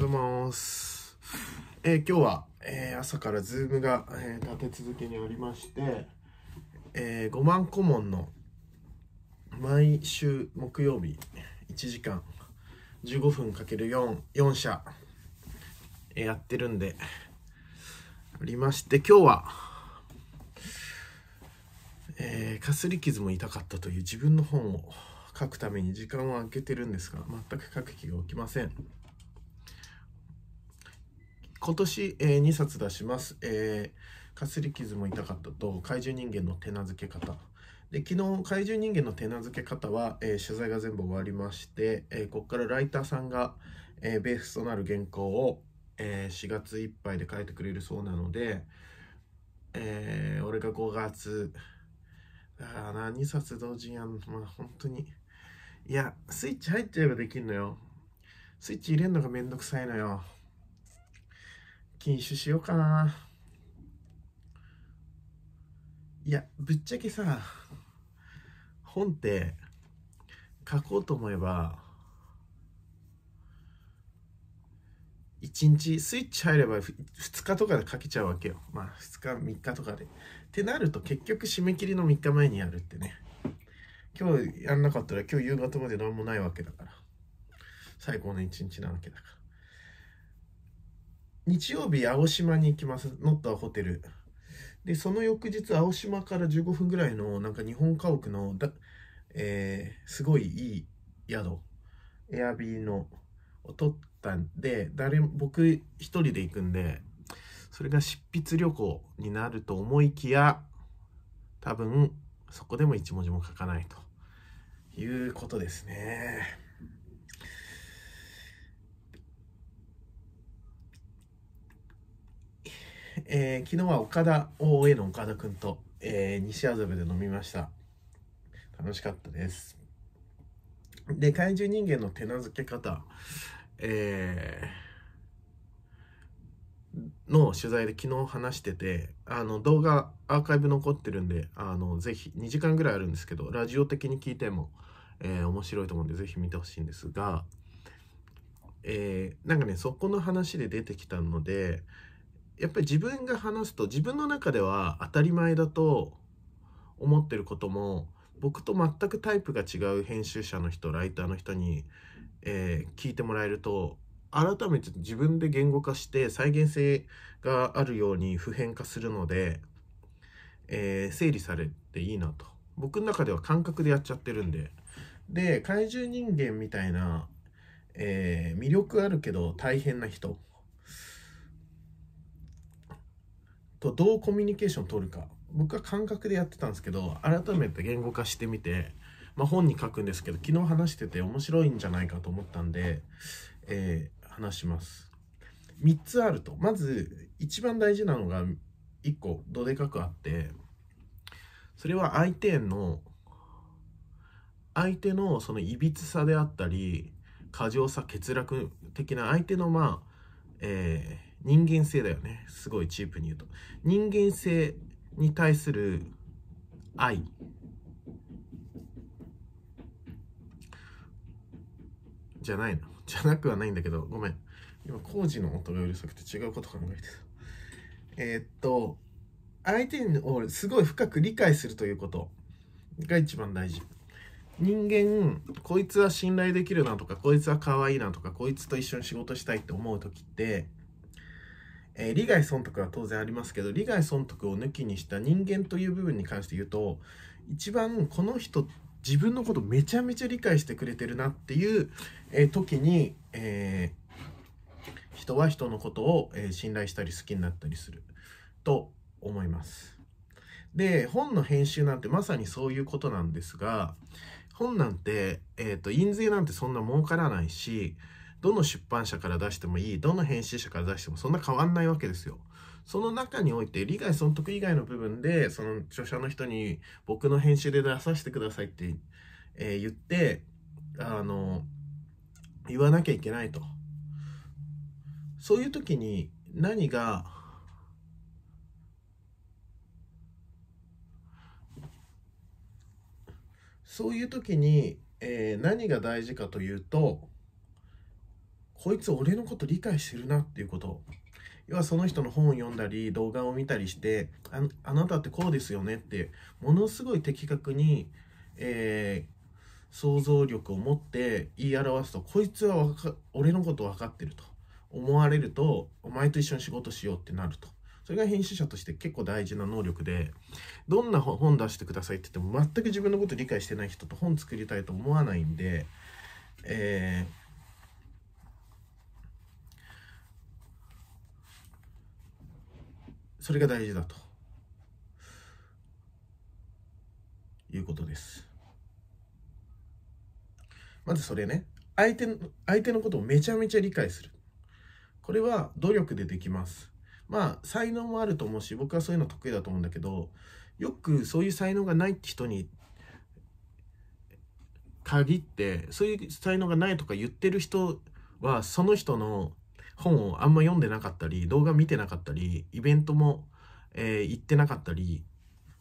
ございます。えー今日は、えー朝からズームが、えー立て続けにありまして、え5万顧問の毎週木曜日1時間15分かける4 4社、えやってるんでありまして今日は、えかすり傷も痛かったという自分の本を書くために時間を空けてるんですが全く書く気が起きません今年、え2冊出します、えーかすり傷も痛かったと。怪獣人間の手なずけ方。で昨日怪獣人間の手なずけ方は、えー取材が全部終わりまして、えーここからライターさんが、えーベースとなる原稿を、えー4月いっぱいで書いてくれるそうなので、え俺が5月あな2冊同時にやん。まあ本当に。いやスイッチ入っちゃえばできんのよ。スイッチ入れるのがめんどくさいのよ。禁酒しようかな。いやぶっちゃけさ本って書こうと思えば1日スイッチ入れば2日とかで書けちゃうわけよ。まあ2日3日とかで。ってなると結局締め切りの3日前にやるってね。今日やんなかったら今日夕方まで何もないわけだから。最高の一日なわけだから。日曜日青島に行きますノットホテルでその翌日青島から15分ぐらいのなんか日本家屋のだ、えーすごいいい宿エアビーのを取ったんで誰僕一人で行くんでそれが執筆旅行になると思いきや多分そこでも一文字も書かないということですね。えー昨日は岡田 OA の岡田くんと、えー西麻布で飲みました。楽しかったです。で怪獣人間の手なずけ方えーの取材で昨日話しててあの動画アーカイブ残ってるんであのぜひ2時間ぐらいあるんですけどラジオ的に聞いても、え面白いと思うんでぜひ見てほしいんですが、えなんかねそこの話で出てきたのでやっぱり自分が話すと自分の中では当たり前だと思ってることも僕と全くタイプが違う編集者の人ライターの人に、えー聞いてもらえると改めて自分で言語化して再現性があるように普遍化するので、えー整理されていいなと。僕の中では感覚でやっちゃってるんで。で怪獣人間みたいな、えー魅力あるけど大変な人とどうコミュニケーション取るか。僕は感覚でやってたんですけど改めて言語化してみて、まあ、本に書くんですけど昨日話してて面白いんじゃないかと思ったんで、えー話します。3つあると。まず一番大事なのが1個どでかくあってそれは相手への相手のそのいびつさであったり過剰さ欠落的な相手のまあ、えー人間性だよね。すごいチープに言うと。人間性に対する愛。じゃないの。じゃなくはないんだけど。ごめん。今工事の音がうるさくて違うこと考えてた。えーっと相手をすごい深く理解するということが一番大事。人間こいつは信頼できるなとかこいつは可愛いなとかこいつと一緒に仕事したいって思う時って、えー利害損得は当然ありますけど利害損得を抜きにした人間という部分に関して言うと一番この人自分のことめちゃめちゃ理解してくれてるなっていう、えー時に、えー人は人のことを、え信頼したり好きになったりすると思います。で本の編集なんてまさにそういうことなんですが本なんて、えー、と印税なんてそんな儲からないしどの出版社から出してもいいどの編集者から出してもそんな変わんないわけですよ。その中において利害損得以外の部分でその著者の人に僕の編集で出させてくださいって、えー言ってあの言わなきゃいけないとそういう時に何がそういう時に、えー何が大事かというとこいつ俺のこと理解してるなっていうこと。要はその人の本を読んだり動画を見たりしてああなたってこうですよねってものすごい的確に、えー、想像力を持って言い表すとこいつは俺のこと分かってると。思われるとお前と一緒に仕事しようってなると。それが編集者として結構大事な能力でどんな本出してくださいって言っても全く自分のこと理解してない人と本作りたいと思わないんで、えー、それが大事だと。いうことです。まずそれね。相手相手のことをめちゃめちゃ理解する。これは努力でできます。まあ才能もあると思うし僕はそういうの得意だと思うんだけどよくそういう才能がないって人に限ってそういう才能がないとか言ってる人はその人の本をあんま読んでなかったり動画見てなかったりイベントも、えー、行ってなかったり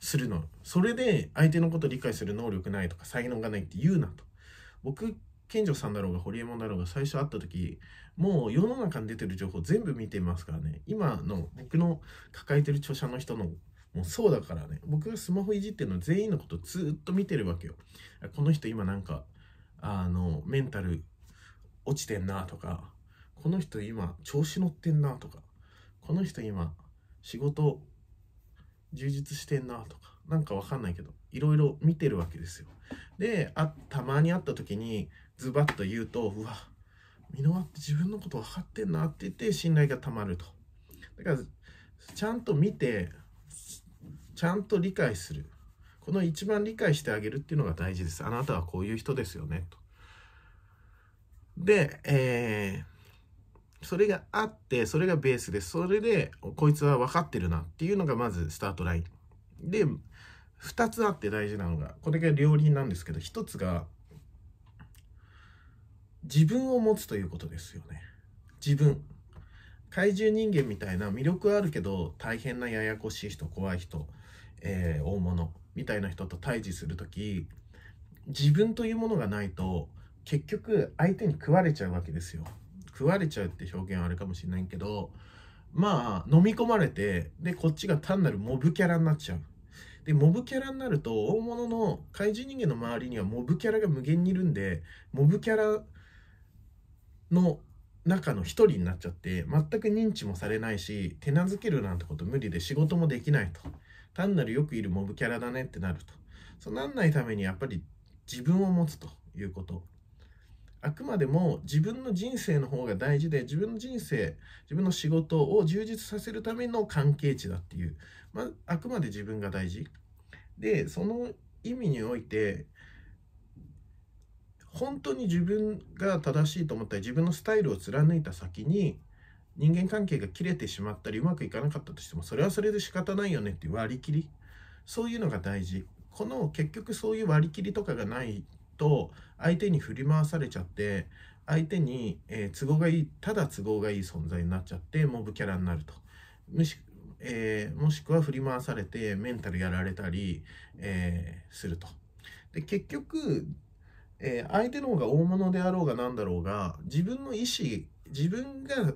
するの。それで相手のこと理解する能力ないとか才能がないって言うなと。僕健丈さんだろうが堀江門だろうが最初会った時もう世の中に出てる情報全部見てますからね。今の僕の抱えてる著者の人のもうそうだからね。僕がスマホいじってるの全員のことずっと見てるわけよ。この人今なんかあのメンタル落ちてんなとかこの人今調子乗ってんなとかこの人今仕事充実してんなとかなんかわかんないけどいろいろ見てるわけですよ。であたまに会った時にズバッと言うとうわ箕輪って自分のこと分かってんなって言って信頼がたまると。だからちゃんと見てちゃんと理解する。この一番理解してあげるっていうのが大事です。あなたはこういう人ですよねと。で、えー、それがあってそれがベースですそれでこいつは分かってるなっていうのがまずスタートライン。で2つあって大事なのがこれが両輪なんですけど1つが自分を持つということですよね。自分。怪獣人間みたいな魅力はあるけど大変なややこしい人怖い人、えー、大物みたいな人と対峙する時自分というものがないと結局相手に食われちゃうわけですよ。食われちゃうって表現はあるかもしれないけどまあ飲み込まれてでこっちが単なるモブキャラになっちゃう。でモブキャラになると大物の怪獣人間の周りにはモブキャラが無限にいるんでモブキャラの中の一人になっちゃって全く認知もされないし手なずけるなんてこと無理で仕事もできないと。単なるよくいるモブキャラだねってなると。そうなんないためにやっぱり自分を持つということ。あくまでも自分の人生の方が大事で自分の人生自分の仕事を充実させるための関係値だっていう、まあ、あくまで自分が大事。でその意味において本当に自分が正しいと思ったり自分のスタイルを貫いた先に人間関係が切れてしまったりうまくいかなかったとしてもそれはそれで仕方ないよねっていう割り切り。そういうのが大事。この結局そういう割り切りとかがないと相手に振り回されちゃって相手に、えー、都合がいいただ都合がいい存在になっちゃってモブキャラになると。もし,、えー、もしくは振り回されてメンタルやられたり、えー、すると。で結局えー、相手の方が大物であろうが何だろうが自分の意思自分が好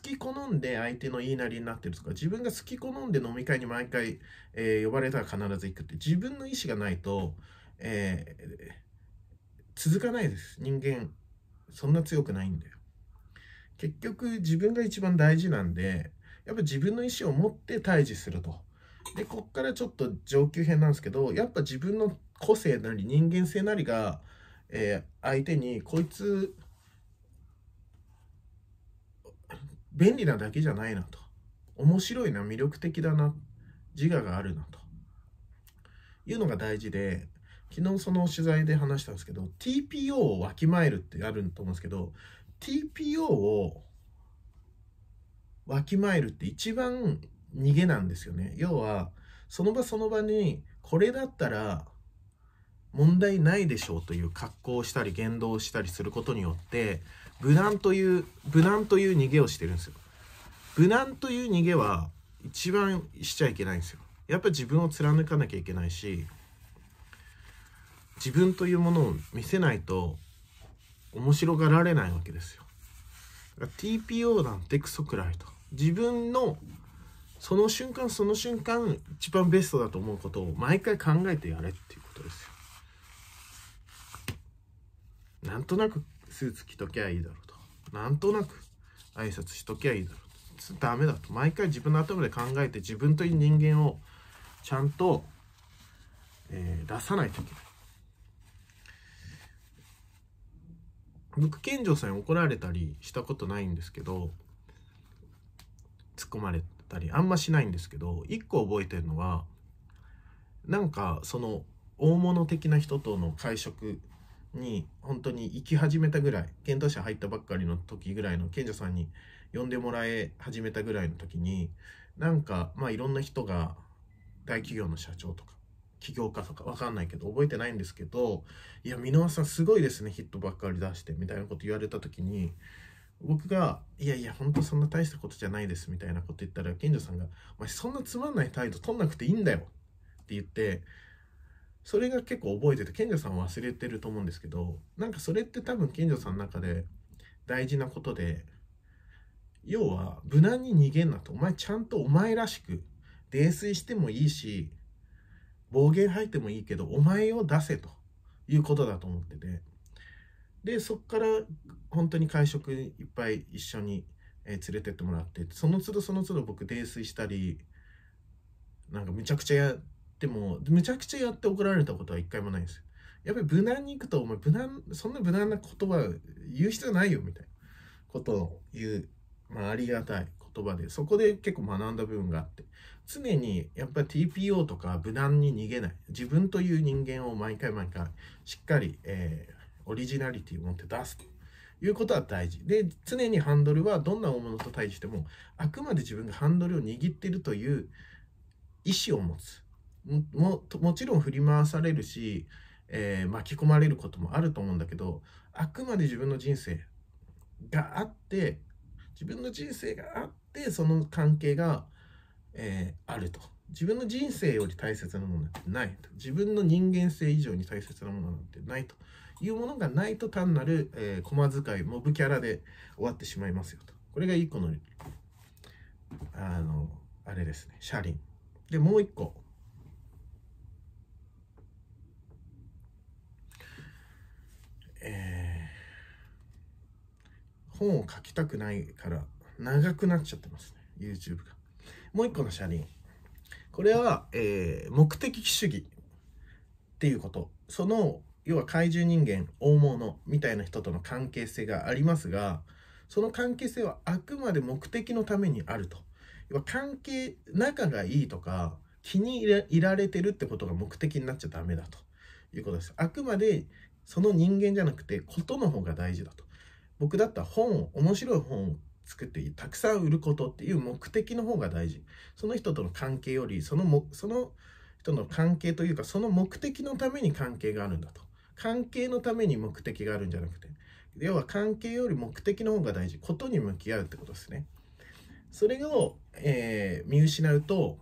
き好んで相手の言いなりになってるとか自分が好き好んで飲み会に毎回、えー、呼ばれたら必ず行くって自分の意思がないと、えー、続かないです。人間そんな強くないんだよ。結局自分が一番大事なんでやっぱ自分の意思を持って対峙すると。でこっからちょっと上級編なんですけどやっぱ自分の個性なり人間性なりが、えー、相手にこいつ便利なだけじゃないなと。面白いな魅力的だな自我があるなと。いうのが大事で昨日その取材で話したんですけど TPO をわきまえるってあると思うんですけど TPO をわきまえるって一番逃げなんですよね。要はその場その場にこれだったら問題ないでしょうという格好をしたり言動をしたりすることによって無難という無難という逃げをしてるんですよ。無難という逃げは一番しちゃいけないんですよ。やっぱ自分を貫かなきゃいけないし自分というものを見せないと面白がられないわけですよ。TPO なんてクソくらいと。自分のその瞬間その瞬間一番ベストだと思うことを毎回考えてやれっていうことですよ。なんとなくスーツ着ときゃいいだろうと。なんとなく挨拶しときゃいいだろうと。ダメだと。毎回自分の頭で考えて自分という人間をちゃんと、えー、出さないといけない。僕健丈さんに怒られたりしたことないんですけど突っ込まれたりあんましないんですけど一個覚えてるのはなんかその大物的な人との会食に本当に行き始めたぐらい検討者入ったばっかりの時ぐらいの賢者さんに呼んでもらえ始めたぐらいの時になんかまあいろんな人が大企業の社長とか起業家とかわかんないけど覚えてないんですけどいや箕輪さんすごいですねヒットばっかり出してみたいなこと言われた時に僕が「いやいやほんとそんな大したことじゃないです」みたいなこと言ったら賢者さんが「お前そんなつまんない態度取んなくていいんだよ」って言ってそれが結構覚えてて賢者さんは忘れてると思うんですけどなんかそれって多分賢者さんの中で大事なことで要は無難に逃げんなと。お前ちゃんとお前らしく泥酔してもいいし暴言吐いてもいいけどお前を出せということだと思ってて。でそっから本当に会食いっぱい一緒に、え連れてってもらってその都度その都度僕泥酔したりなんかむちゃくちゃやってもむちゃくちゃやって怒られたことは一回もないんですよ。やっぱり無難に行くとお前無難そんな無難な言葉言う必要ないよみたいなことを言う、まあ、ありがたい。言葉でそこで結構学んだ部分があって常にやっぱり TPO とか無難に逃げない。自分という人間を毎回毎回しっかり、えー、オリジナリティを持って出すということは大事。で常にハンドルはどんな大物と対してもあくまで自分がハンドルを握っているという意思を持つ。ももちろん振り回されるし、えー、巻き込まれることもあると思うんだけどあくまで自分の人生があって自分の人生があってその関係がえー、あると。自分の人生より大切なものなんてないと。自分の人間性以上に大切なものなんてないと。いうものがないと単なる、えー、駒遣いモブキャラで終わってしまいますよと。これが一個のあのあれですね。車輪。でもう一個。本を書きたくないから長くなっちゃってますね。YouTube が。もう一個の車輪。これは、えー、目的主義っていうこと。その要は怪獣人間大物みたいな人との関係性がありますがその関係性はあくまで目的のためにあると。要は関係仲がいいとか気に入られてるってことが目的になっちゃダメだということです。あくまでその人間じゃなくてことの方が大事だと。僕だったら本面白い本を作ってたくさん売ることっていう目的の方が大事。その人との関係よりそのもその人の関係というかその目的のために関係があるんだと。関係のために目的があるんじゃなくて要は関係より目的の方が大事。ことに向き合うってことですね。それを、えー、見失うと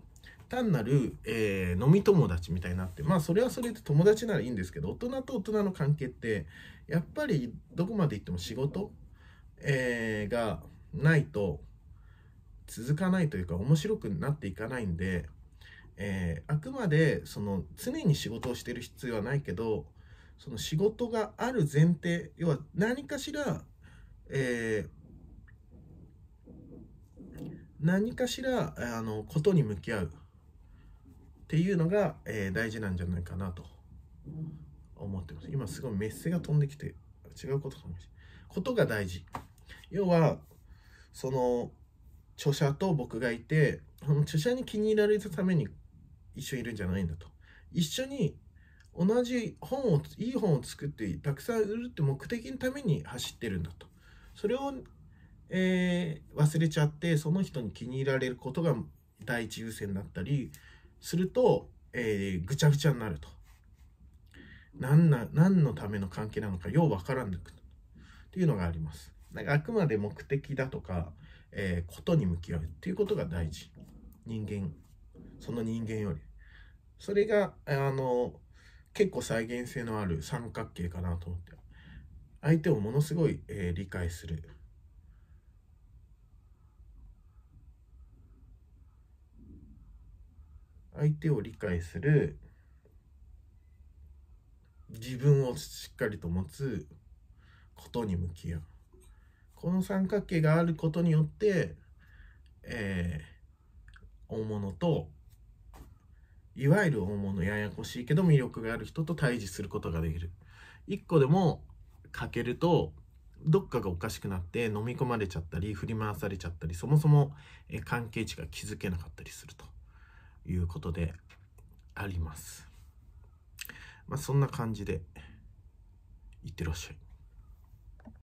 単なる、えー、飲み友達みたいになってまあそれはそれで友達ならいいんですけど大人と大人の関係ってやっぱりどこまで行っても仕事、えー、がないと続かないというか面白くなっていかないんで、えー、あくまでその常に仕事をしてる必要はないけどその仕事がある前提要は何かしら、え、何かしらあのことに向き合う。っていうのが、えー、大事なんじゃないかなと思ってます。今すごいメッセが飛んできて違うことかもしれない。ことが大事。要はその著者と僕がいてその著者に気に入られるために一緒にいるんじゃないんだと。一緒に同じ本をいい本を作ってたくさん売るって目的のために走ってるんだと。それを、えー、忘れちゃってその人に気に入られることが第一優先だったりすると、えー、ぐちゃぐちゃになると。何な何のための関係なのかようわからなくなる。っていうのがあります。なんかあくまで目的だとか、えー、ことに向き合う。っていうことが大事。人間。その人間より。それがあの結構再現性のある三角形かなと思って。相手をものすごい、えー理解する。相手を理解する自分をしっかりと持つことに向き合う。この三角形があることによって、えー大物といわゆる大物ややこしいけど魅力がある人と対峙することができる。一個でも欠けるとどっかがおかしくなって飲み込まれちゃったり振り回されちゃったりそもそも関係値が築けなかったりすると。いうことであります。まあそんな感じでいってらっしゃい。